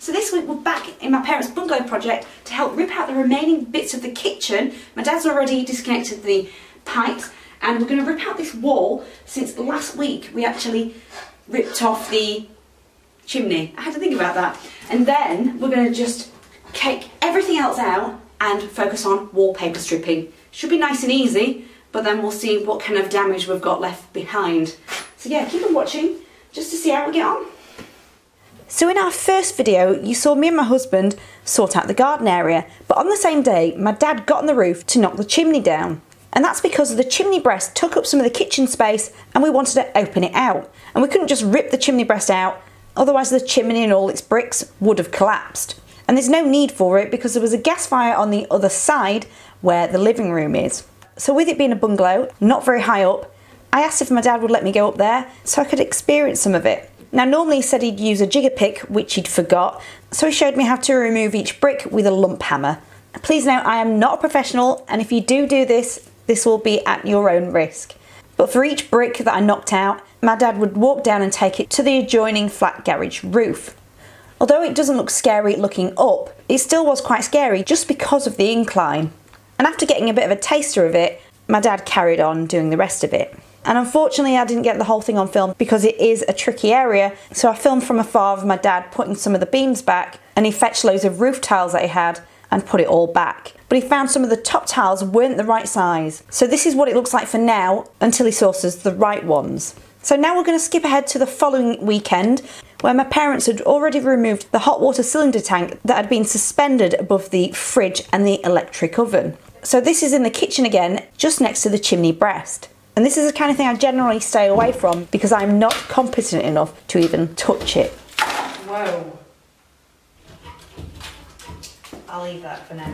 So this week we're back in my parents' bungalow project to help rip out the remaining bits of the kitchen. My dad's already disconnected the pipes and we're going to rip out this wall since last week we actually ripped off the chimney. I had to think about that. And then we're going to just take everything else out and focus on wallpaper stripping. Should be nice and easy, but then we'll see what kind of damage we've got left behind. So yeah, keep on watching just to see how we get on. So in our first video, you saw me and my husband sort out the garden area, but on the same day, my dad got on the roof to knock the chimney down. And that's because the chimney breast took up some of the kitchen space and we wanted to open it out. And we couldn't just rip the chimney breast out, otherwise the chimney and all its bricks would have collapsed. And there's no need for it because there was a gas fire on the other side where the living room is. So with it being a bungalow, not very high up, I asked if my dad would let me go up there so I could experience some of it. Now normally he said he'd use a jigger pick, which he'd forgot, so he showed me how to remove each brick with a lump hammer. Please note I am not a professional and if you do do this, this will be at your own risk. But for each brick that I knocked out, my dad would walk down and take it to the adjoining flat garage roof. Although it doesn't look scary looking up, it still was quite scary just because of the incline. And after getting a bit of a taster of it, my dad carried on doing the rest of it. And unfortunately, I didn't get the whole thing on film because it is a tricky area. So I filmed from afar of my dad putting some of the beams back, and he fetched loads of roof tiles that he had and put it all back. But he found some of the top tiles weren't the right size. So this is what it looks like for now until he sources the right ones. So now we're going to skip ahead to the following weekend where my parents had already removed the hot water cylinder tank that had been suspended above the fridge and the electric oven. So this is in the kitchen again, just next to the chimney breast. And this is the kind of thing I generally stay away from because I'm not competent enough to even touch it. Whoa. I'll leave that for now.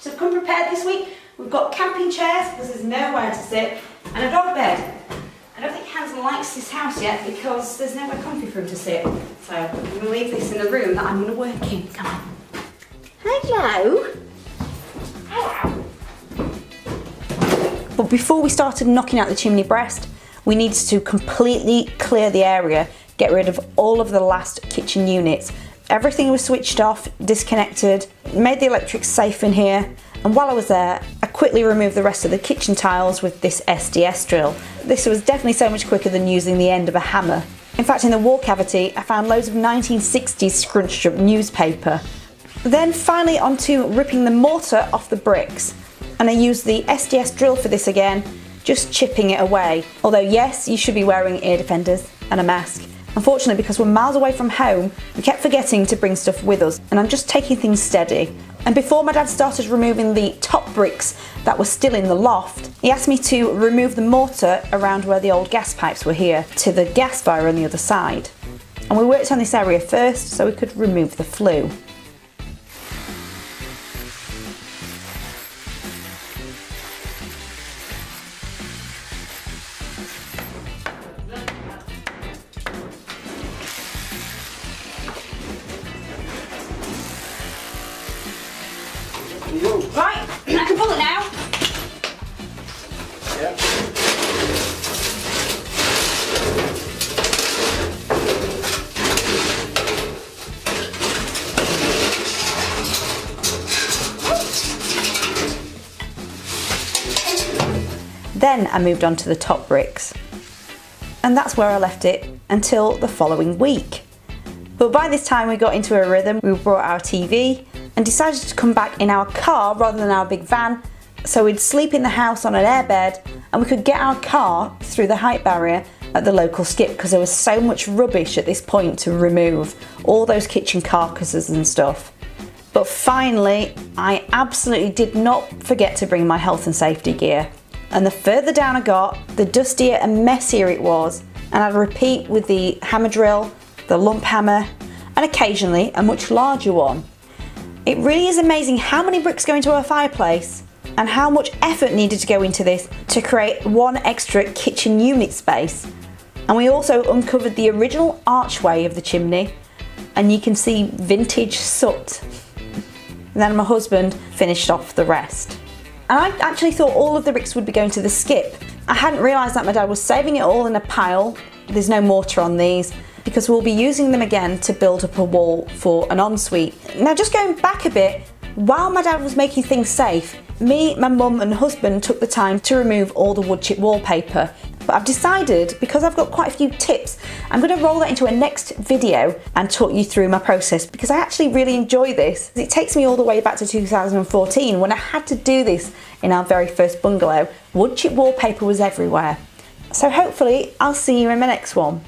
So I've come prepared this week. We've got camping chairs because there's nowhere to sit and a dog bed. I don't think Hansel likes this house yet because there's nowhere comfy for him to sit. So I'm going to leave this in the room that I'm going to work in. Come on. Hello. But before we started knocking out the chimney breast, we needed to completely clear the area, get rid of all of the last kitchen units. Everything was switched off, disconnected, made the electrics safe in here, and while I was there, I quickly removed the rest of the kitchen tiles with this SDS drill. This was definitely so much quicker than using the end of a hammer. In fact, in the wall cavity, I found loads of 1960s scrunched up newspaper. Then finally onto ripping the mortar off the bricks. And I used the SDS drill for this again, just chipping it away. Although yes, you should be wearing ear defenders and a mask. Unfortunately, because we're miles away from home, we kept forgetting to bring stuff with us, and I'm just taking things steady. And before my dad started removing the top bricks that were still in the loft, he asked me to remove the mortar around where the old gas pipes were here to the gas fire on the other side. And we worked on this area first so we could remove the flue. Then I moved on to the top bricks. And that's where I left it until the following week. But by this time we got into a rhythm, we brought our TV and decided to come back in our car rather than our big van. So we'd sleep in the house on an airbed and we could get our car through the height barrier at the local skip because there was so much rubbish at this point to remove, all those kitchen carcasses and stuff. But finally, I absolutely did not forget to bring my health and safety gear. And the further down I got, the dustier and messier it was. And I'd repeat with the hammer drill, the lump hammer, and occasionally a much larger one. It really is amazing how many bricks go into a fireplace and how much effort needed to go into this to create one extra kitchen unit space. And we also uncovered the original archway of the chimney and you can see vintage soot. And then my husband finished off the rest. And I actually thought all of the bricks would be going to the skip. I hadn't realised that my dad was saving it all in a pile there's no mortar on these because we'll be using them again to build up a wall for an ensuite. Now just going back a bit, while my dad was making things safe, me, my mum and husband took the time to remove all the wood chip wallpaper. But I've decided, because I've got quite a few tips, I'm going to roll that into a next video and talk you through my process because I actually really enjoy this. It takes me all the way back to 2014 when I had to do this in our very first bungalow. Wood chip wallpaper was everywhere. So hopefully I'll see you in my next one.